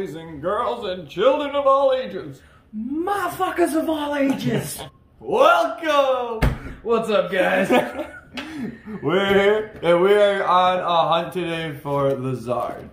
boys and girls and children of all ages. Motherfuckers of all ages. Welcome! What's up, guys? We're here and we are on a hunt today for Lazard.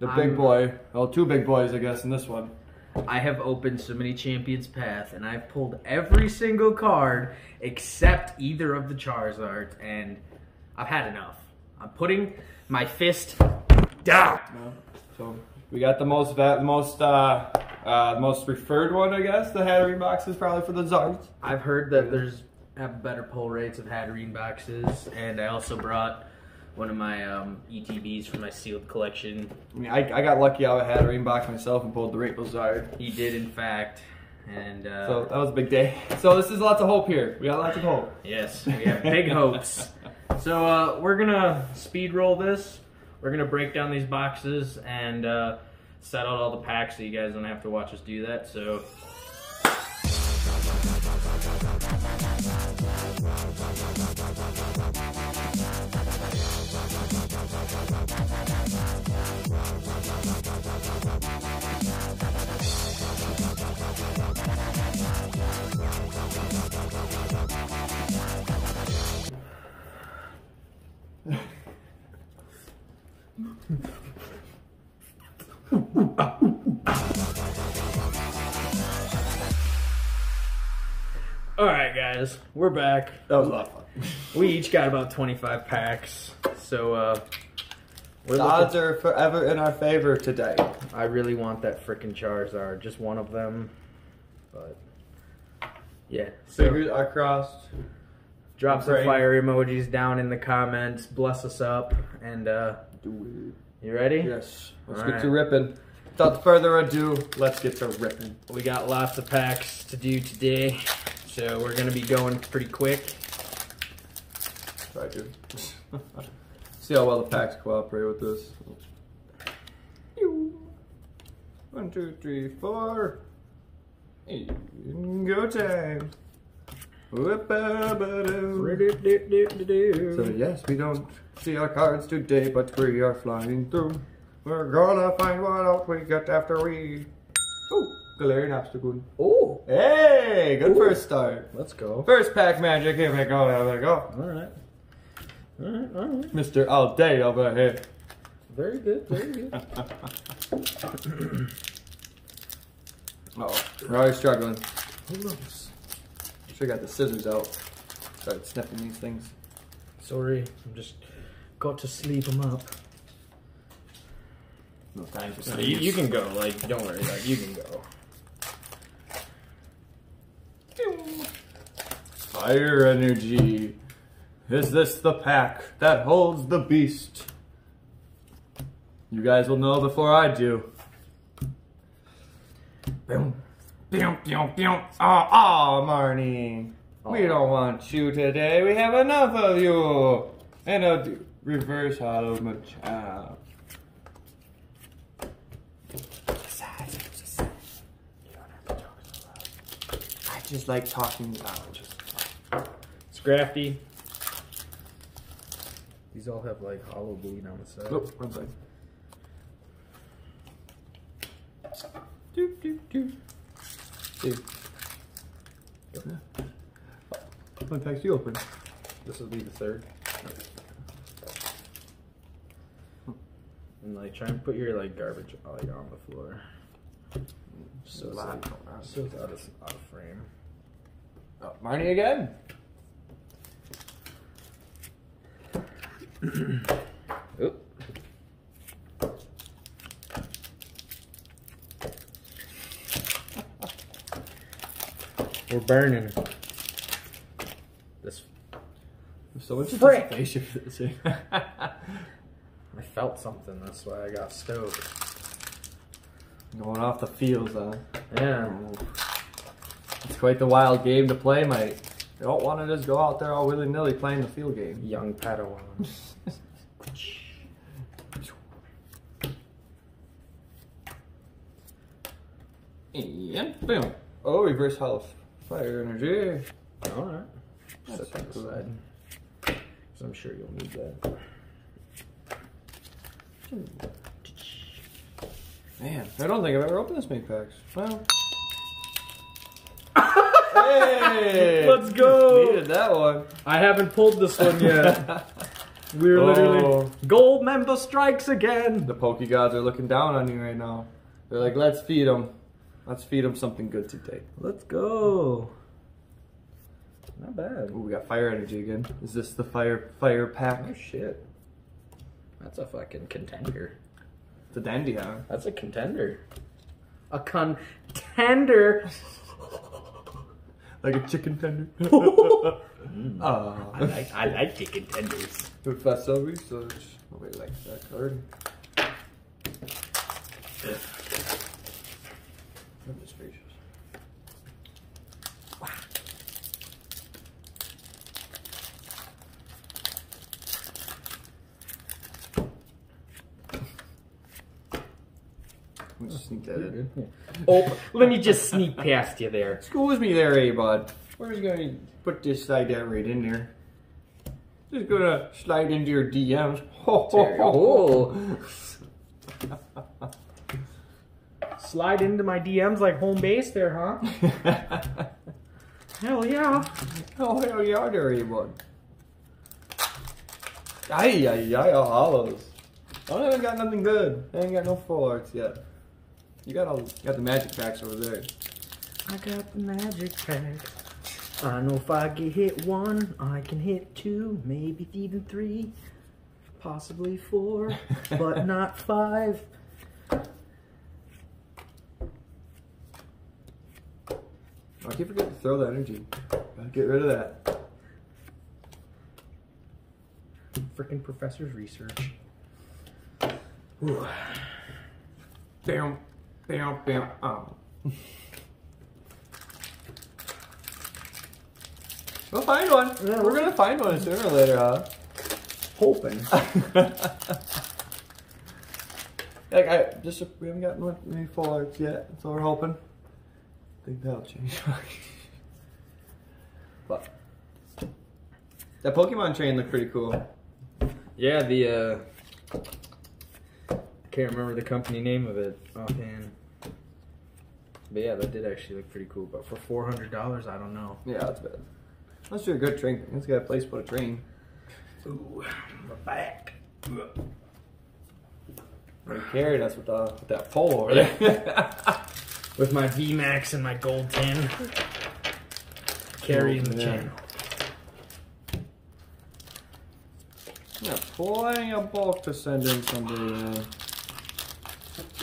The big I'm- boy. Well, two big boys, I guess, in this one. I have opened so many Champions Path, and I've pulled every single card except either of the Charizards, and I've had enough. I'm putting my fist down. So we got the most va- most uh, uh most preferred one, I guess. The Hatterene box is probably for the Zards. I've heard that there's have better pull rates of Hatterene boxes, and I also brought one of my um, ETBs for my sealed collection. I mean, I, I got lucky I had a Hatterene box myself and pulled the Rainbow Zard. He did, in fact, and uh, So that was a big day. So this is lots of hope here. We got lots of hope. Yes, we have big hopes. So uh, we're gonna speed roll this. We're gonna break down these boxes and uh, set out all the packs so you guys don't have to watch us do that. So all right, guys, we're back. That was a lot of fun. We each got about 25 packs. So uh, we're The looking- odds are forever in our favor today. I really want that freaking Charizard, just one of them. But yeah, so Fingers are crossed. drop some Great. fire emojis down in the comments. Bless us up, and uh, Do you ready? Yes. Let's All get right. to ripping. Without further ado, let's get to ripping. We got lots of packs to do today, so we're gonna be going pretty quick. Try to. See how well the packs cooperate with this. One, two, three, four. Go time. So yes, we don't see our cards today, but we are flying through. We're gonna find what else we get after we. Oh, Galarian Obstagoon. Oh, Hey, good Ooh. first start. let's go. First pack magic. Here we go. Here we go. All right, all right, all right. Mr. All Day over here. Very good, very good. Oh, we're already struggling. Who? Should have got the scissors out. Started sniffing these things. Sorry, I'm just got to sleep them up. No time for No, you, you can go. Like, don't worry. Like, you can go. Fire energy. Is this the pack that holds the beast? You guys will know before I do. Boom. Boom, boom. Ah, ah, Marnie. We don't want you today. We have enough of you. And a reverse holo Machop. I just like talking loud. Just Scrafty. These all have like holo bleed on the side. Oh, one side. Doop, doop, doop. Dude. How many packs do you open? This will be the third. And like, try and put your like garbage oh, like on the floor. So it's, like, so it's out of out of frame. Oh, Marnie again. Oop. We're burning. This So much Frick. anticipation for this thing. I felt something. That's why I got stoked. Going off the fields, huh? Yeah. It's quite the wild game to play, mate. You don't want to just go out there all willy nilly playing the field game. Young Padawan. And boom. Oh, reverse health. Fire energy. All right. Set that aside. I'm sure you'll need that. Man, I don't think I've ever opened this many packs. Well. hey! Let's go! Needed that one. I haven't pulled this one yet. We're Oh. literally gold member strikes again. The Poke Gods are looking down on you right now. They're like, let's feed them. Let's feed them something good today. Let's go. Not bad. Ooh, we got fire energy again. Is this the fire fire pack? Oh shit. That's a fucking contender. The dandy, huh? That's a contender. A contender. Like a chicken tender. I Ah. like I like chicken tenders. Professor Research. Nobody likes that card. Goodness gracious. Let me just sneak that in. Oh, let me just sneak past you there. Excuse me there, A-Bud. We're just gonna put this slide that right in there. Just gonna slide into your DMs. Ho, ho, ho, Oh. Slide into my DMs like home base there, huh? Hell yeah. oh, hell yeah, there, A-Bud. Ay, ay, ay, all holos. Oh, I haven't got nothing good. I ain't got no full arts yet. You got all, you got the magic packs over there. I got the magic pack. I know if I get hit one, I can hit two, maybe even three, possibly four, but not five. Oh, I keep forgetting to throw the energy. Gotta get rid of that. Freaking professor's research. Bam, bam, bam. Oh. We'll find one. Yeah, We're gonna find one sooner or later, huh? Hoping. like I just we haven't gotten any full arts yet, so we're hoping. think that'll change. but that Pokemon train looked pretty cool. Yeah, the uh can't remember the company name of it offhand. But yeah, that did actually look pretty cool. But for four hundred dollars, I don't know. Yeah, that's bad. Let's do a good train. Let's get a place to put a train. Ooh, we're back. They carried us with, the, with that pole over there. With my VMAX and my gold tin. Carrying the channel. yeah, plenty of bulk to send in somebody. Man.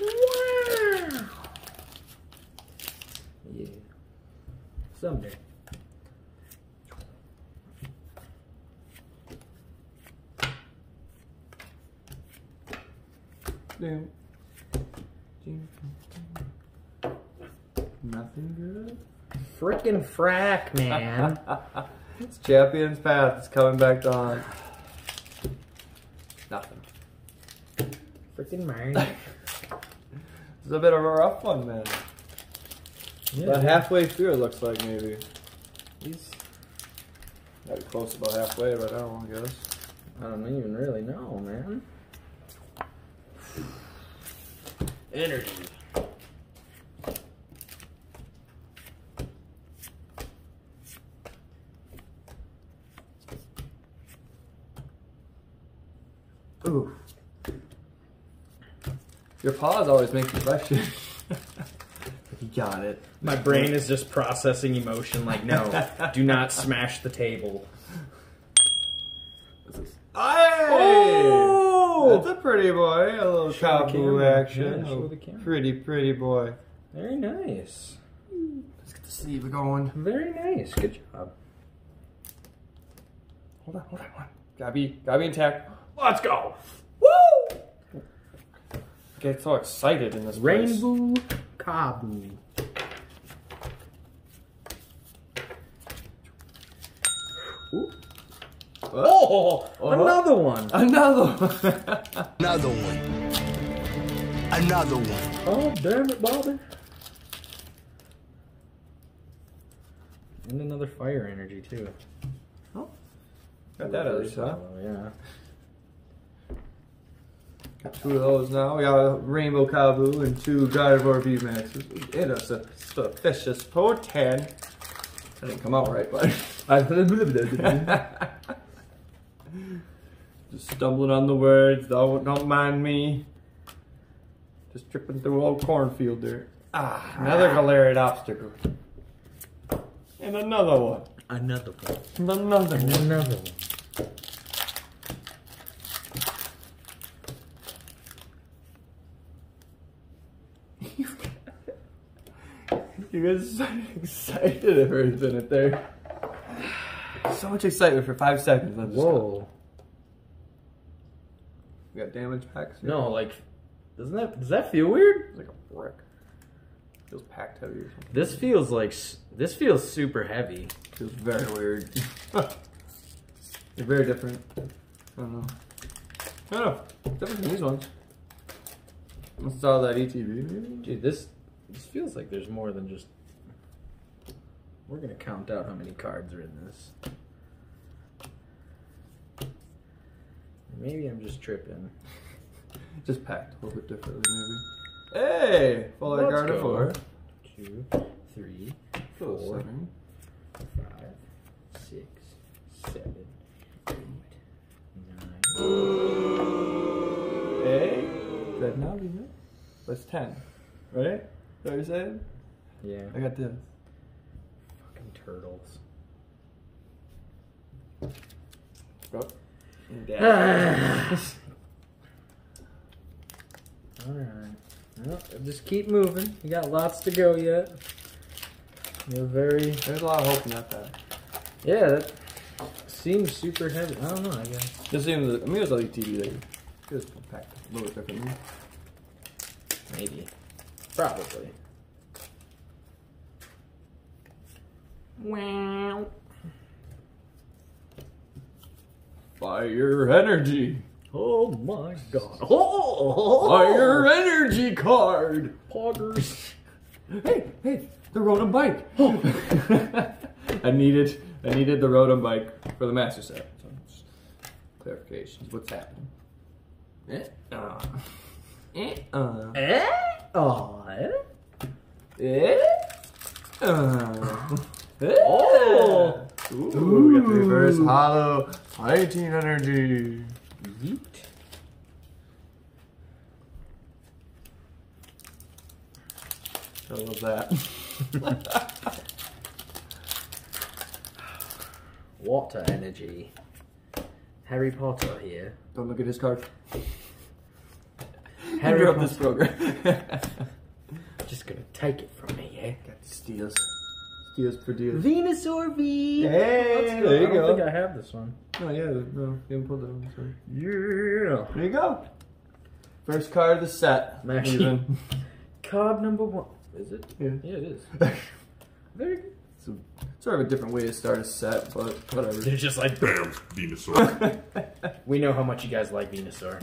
Wow. Yeah. Someday. Damn. Nothing good. Frickin' frack, man. it's Champion's Path. It's coming back to haunt. Nothing. Frickin' man. It's a bit of a rough one, man. About halfway through, it looks like maybe. He's got it close about halfway, but I don't know, I guess. I don't even really know, man. Energy. Ooh. Your paws always make you question. got it. My brain is just processing emotion like, no, do not smash the table. Hey! Oh! That's a pretty boy. A little Show camera. action. Yeah, Oh. Pretty, pretty boy. Very nice. Let's get the sleeve going. Very nice. Good job. Hold on, hold on, hold on. Gotta be, gotta be intact. Let's go. Woo! I get so excited in this place. Rainbow Kabu. Ooh. Oh, Uh-huh. another one. Another one. Another one. Another one. Oh, damn it, Bobby. And another fire energy, too. Oh. Got that at least, huh? Oh, yeah. Got two of those now. We got a Rainbow Kabu and two Gardevoir VMAXs. It is a suspicious for 10. That didn't come out right, but. Just stumbling on the words. Don't, don't mind me. Just tripping through old cornfield there. Ah, another Galarian Obstagoon. And another one. Another one. And another one. Another one. You guys are so excited at first minute there. So much excitement for five seconds. I'm just Whoa. We got damage packs. here. No, like, doesn't that does that feel weird? It's like a brick. Feels packed heavy or something. This feels like this feels super heavy. Feels very weird. They're very different. I don't know. I don't know. Different than these ones. I saw that ETB maybe? Dude, this this feels like there's more than just. We're gonna count out how many cards are in this. Maybe I'm just tripping. Just packed a little bit differently maybe. Hey! Full Let's go. Gardevoir. Two, three, Full four, seven. five, six, seven, eight, nine. Hey? Good now? That's 10. Right? What you're saying? Yeah. I got this. Fucking turtles. Go. Alright. Well, just keep moving. You got lots to go yet. You're very. There's a lot of hope in that. Yeah, that seems super heavy. I don't know, I guess. Just seems, I mean, it was like TV there. It was packed a little bit differently. Maybe. Probably. Wow. Fire energy. Oh my god. Oh! Fire energy card. Poggers. Hey, hey, the Rotom bike. Oh. I needed, I needed the Rotom bike for the master set. So just clarifications. What's happening? Eh? Uh. Eh? Uh. Eh? Oh, eh? Eh? Uh. Eh? Oh. Ooh, we got the reverse holo. 19 energy. Yeet. I love that. Water energy. Harry Potter here. Don't look at his card. Harry Harry up Potter. this program. Just gonna take it from me, yeah? Got the steals. Steals for deal. Venusaur V. Hey, Let's go. there you I don't go. think I have this one. Oh yeah, no, you haven't pulled that one. Sorry. Yeah. There you go. First card of the set. Actually- Even. Card number one. Is it? Yeah. Yeah, it is. Very good. It's a, sort of a different way to start a set, but whatever. They're just like, Damn, Venusaur. we know how much you guys like Venusaur.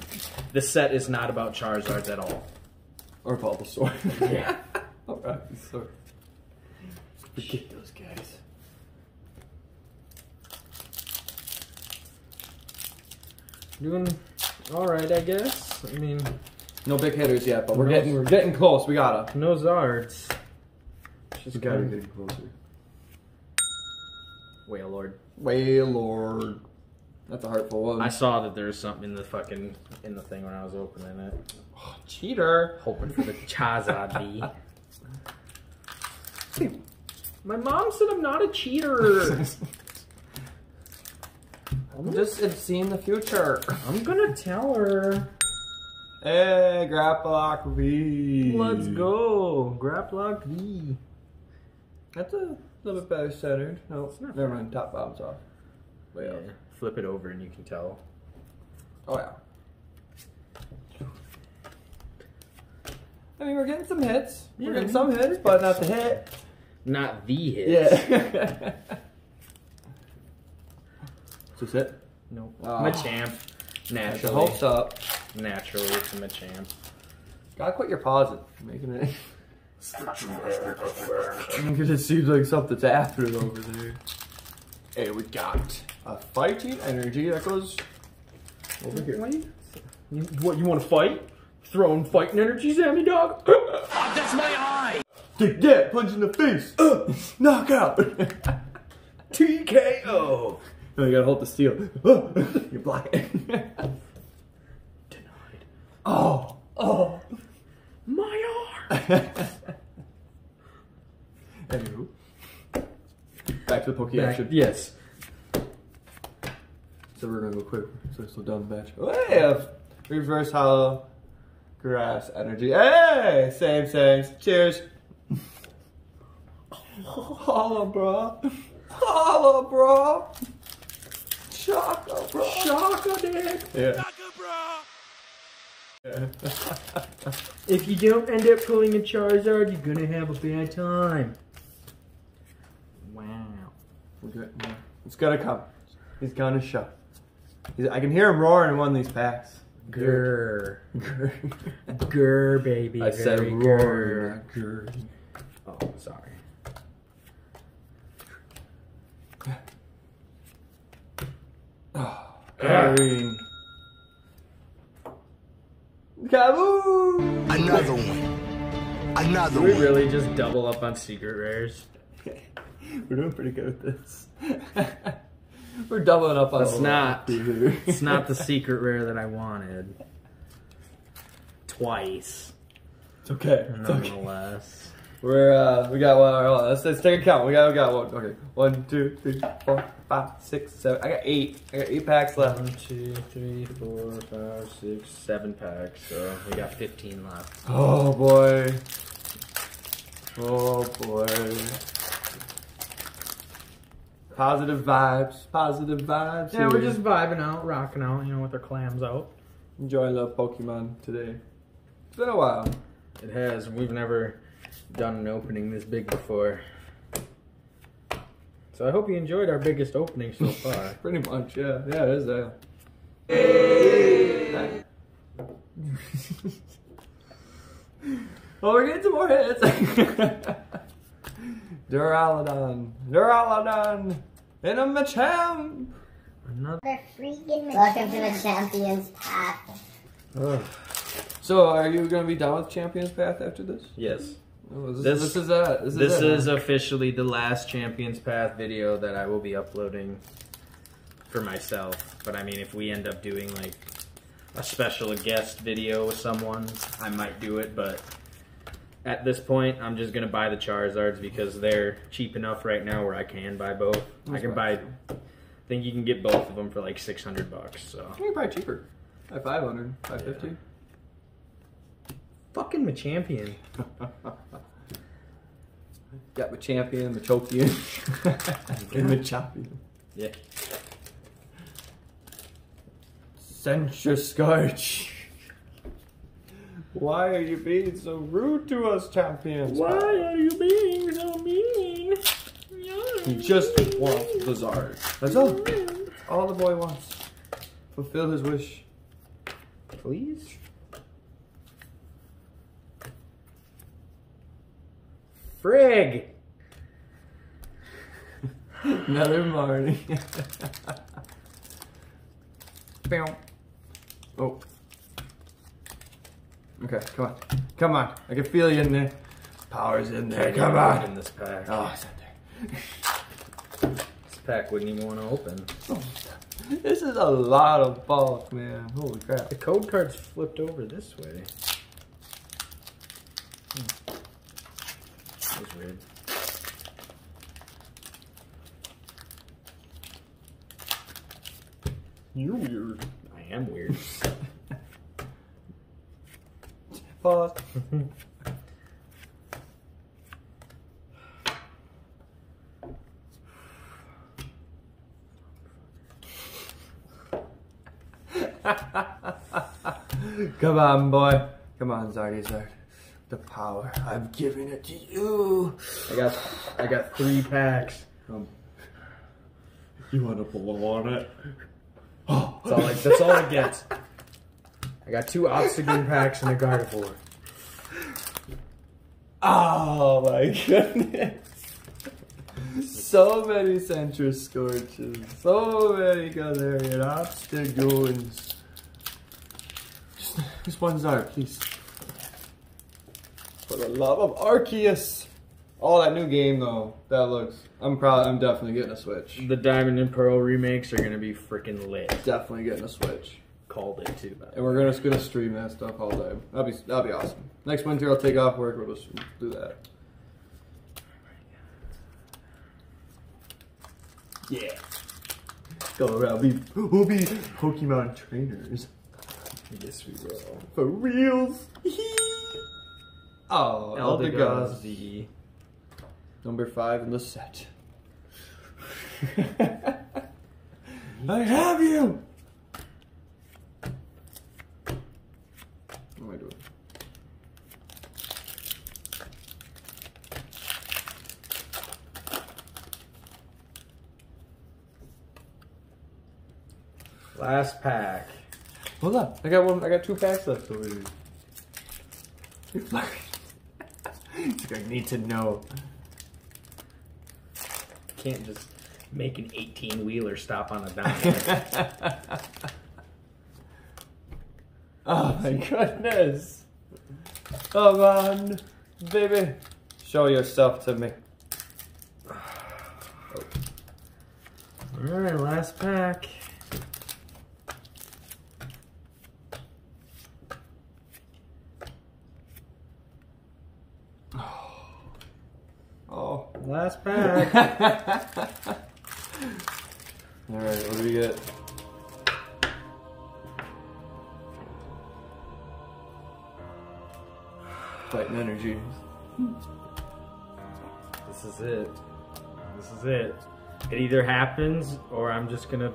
This set is not about Charizards at all. or Bulbasaur. Yeah. Alright, so. Forget those guys. Doing all right, I guess. I mean, No big hitters yet, but we're No. getting we're getting close. We gotta. no Zards. Just We gotta gotta getting closer. Wailord. Wailord. That's a hurtful one. I saw that there was something in the fucking in the thing when I was opening it, Cheater. hoping for the Charizard V. My mom said I'm not a cheater. I'm just seeing the future. I'm gonna tell her. Hey, Grapploct V. Let's go, Grapploct V. That's a little bit better centered. No, not never mind. Top bottom's off. Way Yeah. up. Flip it over and you can tell. Oh yeah. I mean, we're getting some hits. Yeah. We're getting some hits, but not the hit. Not the hit. Yeah. Is this it? Nope. Ah. Machamp. Get the Naturally. hopes up. Naturally, it's a Machamp. Gotta quit your pausing. Making it. Because it seems like something's after happening over there. Hey, we got a fighting energy that goes over here. Wait. You, what, you want to fight? Throwing fighting energies at me, dog? That's my eye! Take that, punch in the face. Uh, knockout. TKO! no, you gotta hold the steel. You block it. Denied. oh, oh. Anywho. Back to the Poke Back- action. yes. So we're gonna go quick. So slow down the batch. Oh, hey, uh, reverse holo grass energy. Hey, same, same. Cheers. Holla, bro. Holla, bro. Shaka, bro. Shaka, dick! Yeah. If you don't end up pulling a Charizard, you're gonna have a bad time. Wow. We're good. Yeah. It's gonna come. He's gonna show. He's, I can hear him roaring in one of these packs. Grr. Grr. Grr, baby. I said Very roaring. not grr. Oh, sorry. Irene. Kaboom! Another one. Another Do we one. really just double up on secret rares? We're doing pretty good with this. We're doubling up on That's all not- It's not the secret rare that I wanted. Twice. It's okay. It's okay. We're uh, we got one. on, Let's, let's take a count. We got we got one. Okay, one, two, three, four, five, six, seven. I got eight. I got eight packs left. One, two, three, four, five, six, seven packs. So we got 15 left. Oh boy. Oh boy. Positive vibes. Positive vibes. Yeah, we're just vibing out, rocking out, you know, with our clams out. enjoying the Pokemon today. It's been a while. It has. We've never done an opening this big before. So I hope you enjoyed our biggest opening so far. Pretty much, yeah. Yeah, it is that. Uh, well, we're getting some more hits. Duraludon. Duraludon. In a Machamp. Another. freaking Welcome to the Champions Path. So, are you going to be done with Champions Path after this? Yes. Oh, this, This- this is it. This is, This it, is officially the last Champions Path video that I will be uploading for myself. But I mean, if we end up doing like a special guest video with someone, I might do it. But at this point, I'm just gonna buy the Charizards because they're cheap enough right now where I can buy both. I can right. buy. I think you can get both of them for like 600 bucks. So I think you're probably cheaper. Like 500, 550. Fucking Machampion. Got the champion, the Chokian, and the champion. Yeah. Centiskorch. Why are you being so rude to us, champions? Why are you being so mean? He just wants the Zard. That's all. All the boy wants. Fulfill his wish. Please? Frig! Another Marty. Bow. oh. Okay, come on. Come on. I can feel you in there. Power's in there. Come on. In this pack. Oh, it's in there. This pack wouldn't even want to open. This is a lot of bulk, man. Holy crap. The code card's flipped over this way. Hmm. That was weird. You're weird. I am weird. Pause. Come on, boy. Come on, Zardizard. The power. I'm giving it to you. I got I got three packs. Um, you want to blow on it? That's all I, that's all I get. I got two oxygen packs and a Gardevoir. Oh my goodness. So many Centiskorches. So many Galarian Obstagoons. Just one Zard, please. The love of Arceus. Oh, that new game though. That looks. I'm proud. I'm definitely getting a Switch. The Diamond and Pearl remakes are gonna be freaking lit. Definitely getting a Switch. Called it too. And we're gonna just gonna stream that stuff all day. That'll be that'll be awesome. Next winter I'll take off work. We'll just do that. Yeah. Go around. Be we'll be Pokemon trainers. Yes, we will. For reals. oh, Eldegoss. Eldegoss. Number five in the set. I have you! What am I doing? Last pack. Hold on. I got one I got two packs left over here. I need to know. Can't just make an 18 wheeler stop on a dime. Oh my goodness. Come on, baby. Show yourself to me. Oh. Alright, last pack. Oh. Last pack. Alright, what do we get? Fighting energy. this is it. This is it. It either happens or I'm just gonna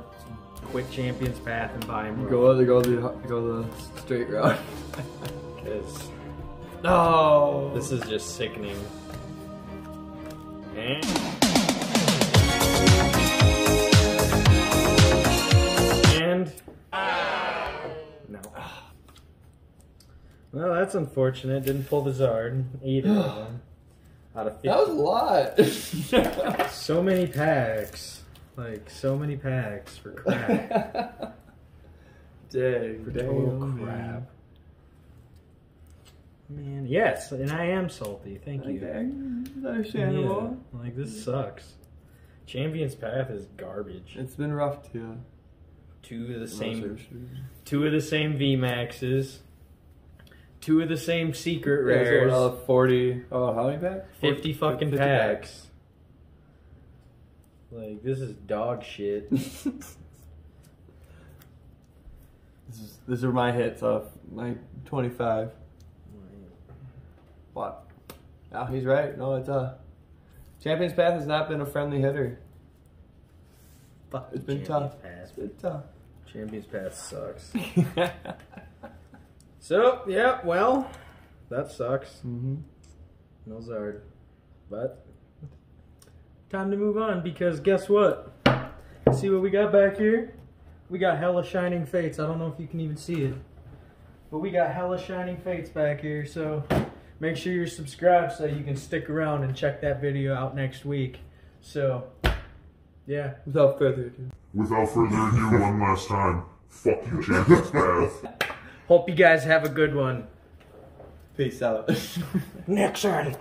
quit Champions Path and buy more. Go the go the go the straight route. Because No. this is just sickening. And no. Well, that's unfortunate. Didn't pull the Zard either of them. Out of 50. That was a lot. so many packs. Like so many packs for crap. Dang, for dang, total crap. Man, yes, and I am salty. Thank you. Okay, understandable. Yeah, like this sucks. Champions Path is garbage. It's been rough too. Two of the same, two of the same V Maxes, two of the same secret rares, uh, Forty. Oh, how many packs? fifty fucking 50 packs. Like this is dog shit. This is, these are my hits off my 25. What? Oh, he's right. No, it's uh Champions Path has not been a friendly hitter. Fuck It's been Champions tough. Path. It's been tough. Champions Path sucks. So, yeah, well, that sucks. mm-hmm. No Zard. But, time to move on because guess what? See what we got back here? We got hella Shining Fates. I don't know if you can even see it. But we got hella Shining Fates back here, so make sure you're subscribed so you can stick around and check that video out next week. So, yeah. Without further ado. Without further ado, one last time, fuck you, Champions Path. Hope you guys have a good one. Peace out. Next one.